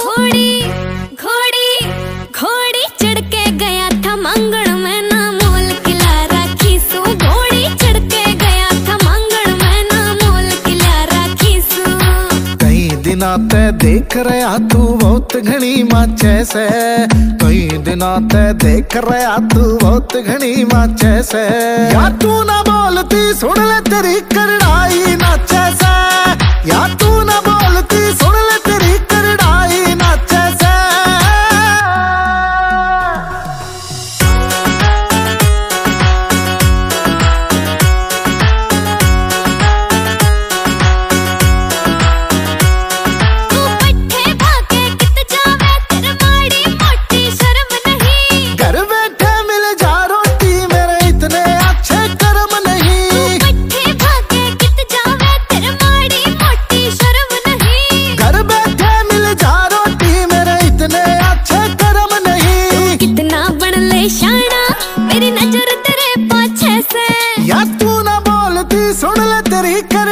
घोड़ी घोड़ी घोड़ी चढ़ के गया था मंगण में ना किला राखी सू घोड़ी चढ़ के गया था मंगण में ना किला राखी सू कई दिना ते देख रहा तू, बहुत घनी माचे से। कई दिना ते देख रहा तू, बहुत घनी माचे से। या तू ना बोलती, सुन ले तेरी करड़ाई। ਸੁਣ ਲੈ ਤੇਰੀ ਕਰ